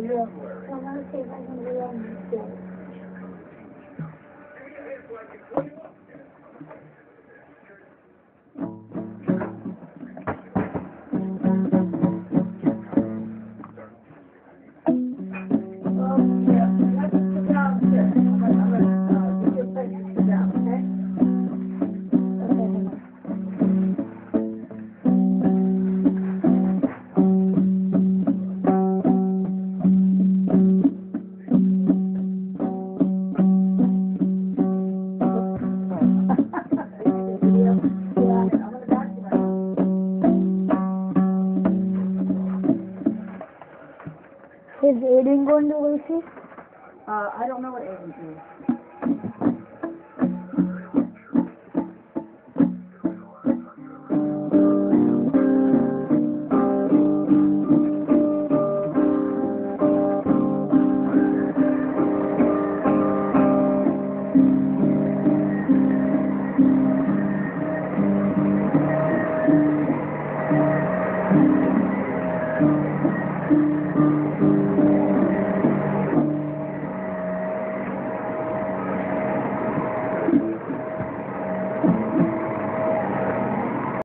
video. I want to see if I can do it on this. Is Aiden going to Lucy? Uh, I don't know what Aiden is.